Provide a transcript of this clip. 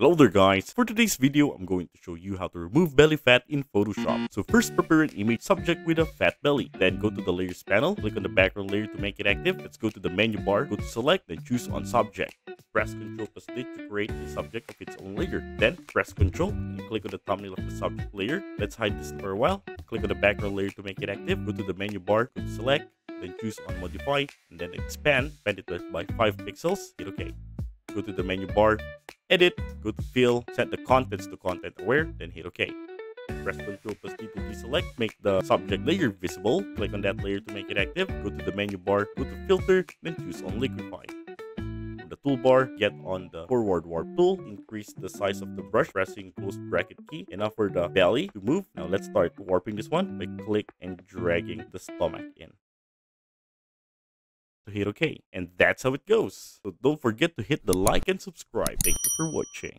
Hello there guys, for today's video I'm going to show you how to remove belly fat in Photoshop. So first prepare an image subject with a fat belly, then go to the layers panel, click on the background layer to make it active, let's go to the menu bar, go to select, then choose on subject. Press Ctrl plus D to create a subject of its own layer. Then press Ctrl and click on the thumbnail of the subject layer. Let's hide this for a while. Click on the background layer to make it active, go to the menu bar, go to select, then choose on modify, and then expand, expand it by 5 pixels, hit OK. Go to the menu bar, edit, go to fill, set the contents to content aware, then hit OK. Press Ctrl plus D to deselect, make the subject layer visible, click on that layer to make it active, go to the menu bar, go to filter, then choose on liquify. From the toolbar, get on the forward warp tool, increase the size of the brush, pressing close bracket key, enough for the belly to move. Now let's start warping this one by click and dragging the stomach in hit OK. And that's how it goes. So don't forget to hit the like and subscribe. Thank you for watching.